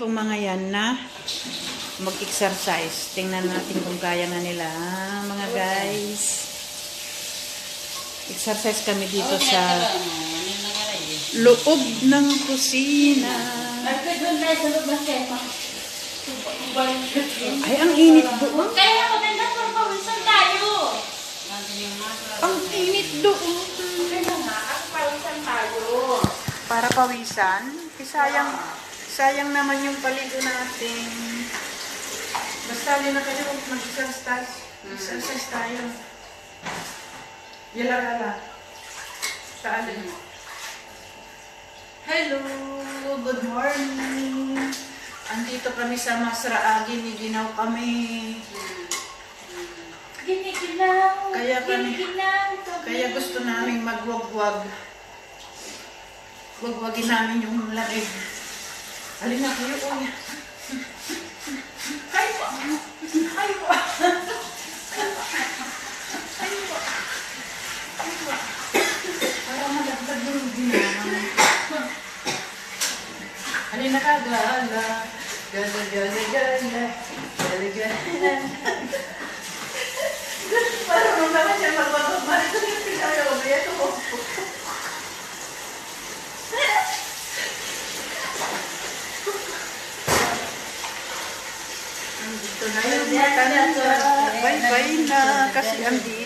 kong mga yan na mag-exercise. Tingnan natin kung kaya nga nila, ah, mga guys. Exercise kami dito sa loob ng kusina. Ay, ang init doon. Kaya maganda kung pawisan tayo. Ang init doon. Kaya nga, pawisan tayo. Para pawisan. Eh, sayang, naman yung paligo natin. Basta na kayo mag-exercise. Exercise tayo. Yala-gala. Sa alin. Hello! Good morning! Andito kami sa Masraagi. Niginaw kami. Giniginaw. Kaya kami- Giniginaw. kami. Kaya gusto namin magwagwag. Wagwagin namin yung lamig. Alin na kayo, uy. Ay po! Ay po! Ay po! Ay po! Para madagdag yung ginawa. Alin na ka, gala. Gala, gala, gala. Gala, gala. Para mo naman siya magwagwag. Ayaw ko, ayaw ko. Andito na